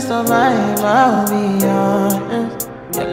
survive, I'll be honest.